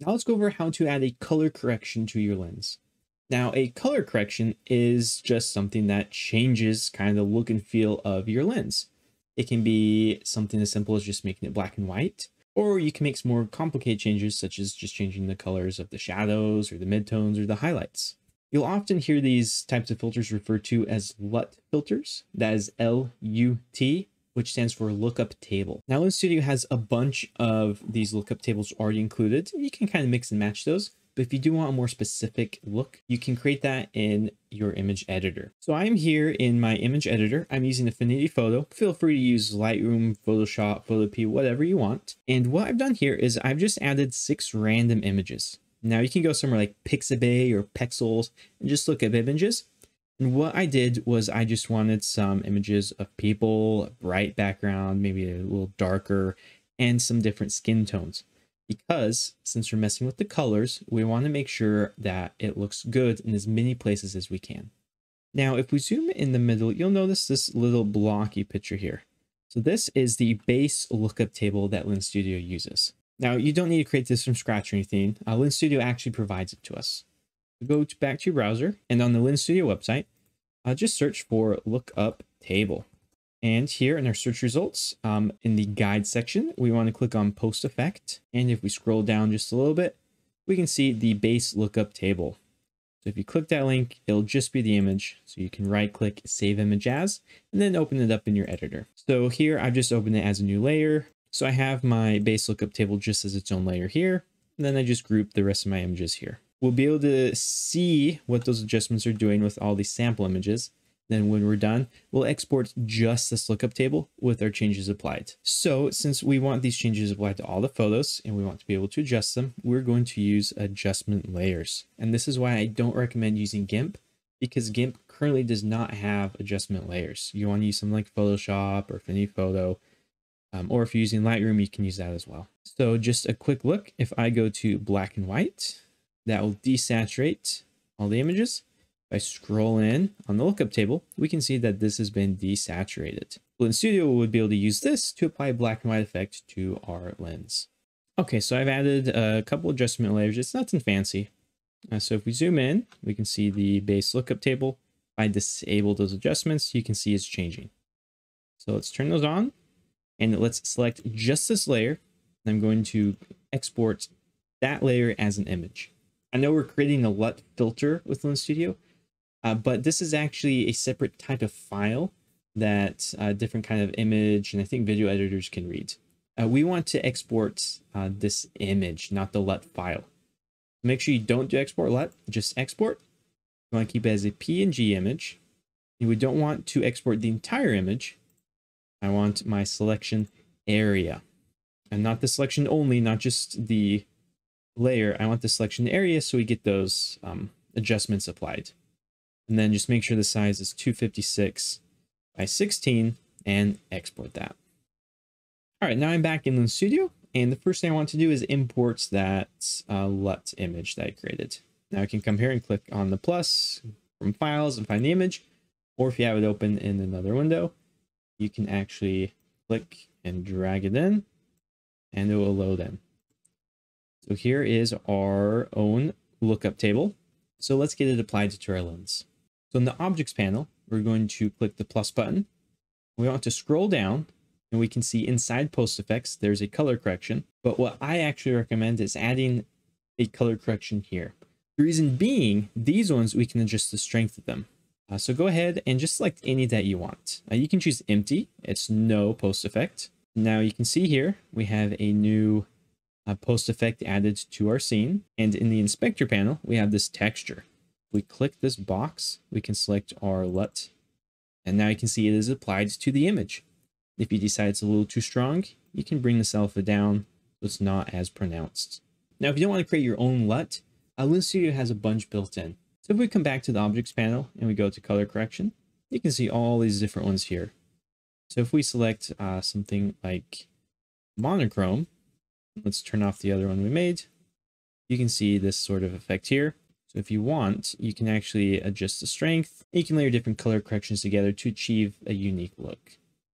Now let's go over how to add a color correction to your lens. Now a color correction is just something that changes kind of the look and feel of your lens. It can be something as simple as just making it black and white, or you can make some more complicated changes such as just changing the colors of the shadows or the midtones or the highlights. You'll often hear these types of filters referred to as LUT filters. That is L-U-T, which stands for lookup table. Now, Lens Studio has a bunch of these lookup tables already included. You can kind of mix and match those. But if you do want a more specific look, you can create that in your image editor. So I'm here in my image editor. I'm using Affinity Photo. Feel free to use Lightroom, Photoshop, Photopea, whatever you want. And what I've done here is I've just added six random images. Now you can go somewhere like Pixabay or Pexels and just look at images. And what I did was I just wanted some images of people, bright background, maybe a little darker, and some different skin tones. Because since we're messing with the colors, we want to make sure that it looks good in as many places as we can. Now, if we zoom in the middle, you'll notice this little blocky picture here. So this is the base lookup table that Lens Studio uses. Now, you don't need to create this from scratch or anything. Uh, Lens Studio actually provides it to us go to back to your browser and on the Lens Studio website, uh, just search for lookup table. And here in our search results, um, in the guide section, we want to click on post effect. And if we scroll down just a little bit, we can see the base lookup table. So if you click that link, it'll just be the image. So you can right click save image as, and then open it up in your editor. So here I've just opened it as a new layer. So I have my base lookup table just as its own layer here. And then I just group the rest of my images here we'll be able to see what those adjustments are doing with all these sample images. Then when we're done, we'll export just this lookup table with our changes applied. So since we want these changes applied to all the photos and we want to be able to adjust them, we're going to use adjustment layers. And this is why I don't recommend using GIMP because GIMP currently does not have adjustment layers. You want to use something like Photoshop or Affinity Photo, um, or if you're using Lightroom, you can use that as well. So just a quick look, if I go to black and white, that will desaturate all the images. If I scroll in on the lookup table, we can see that this has been desaturated. Lens Studio would be able to use this to apply black and white effect to our lens. Okay, so I've added a couple adjustment layers. It's nothing fancy. Uh, so if we zoom in, we can see the base lookup table. If I disable those adjustments, you can see it's changing. So let's turn those on and let's select just this layer. I'm going to export that layer as an image. I know we're creating a LUT filter with Lens Studio, uh, but this is actually a separate type of file that uh, different kind of image and I think video editors can read. Uh, we want to export uh, this image, not the LUT file. Make sure you don't do export LUT, just export. You want to keep it as a PNG image. And we don't want to export the entire image. I want my selection area and not the selection only, not just the layer, I want the selection area so we get those um, adjustments applied. And then just make sure the size is 256 by 16 and export that. All right, now I'm back in the studio. And the first thing I want to do is import that uh, LUT image that I created. Now I can come here and click on the plus from files and find the image. Or if you have it open in another window, you can actually click and drag it in and it will load in. So here is our own lookup table. So let's get it applied to our lens. So in the objects panel, we're going to click the plus button. We want to scroll down and we can see inside post effects, there's a color correction. But what I actually recommend is adding a color correction here. The reason being, these ones, we can adjust the strength of them. Uh, so go ahead and just select any that you want. Uh, you can choose empty. It's no post effect. Now you can see here, we have a new a post effect added to our scene. And in the inspector panel, we have this texture. If we click this box, we can select our LUT. And now you can see it is applied to the image. If you decide it's a little too strong, you can bring this alpha down so it's not as pronounced. Now, if you don't want to create your own LUT, uh, Lens Studio has a bunch built in. So if we come back to the objects panel and we go to color correction, you can see all these different ones here. So if we select uh, something like monochrome, Let's turn off the other one we made. You can see this sort of effect here. So if you want, you can actually adjust the strength. You can layer different color corrections together to achieve a unique look.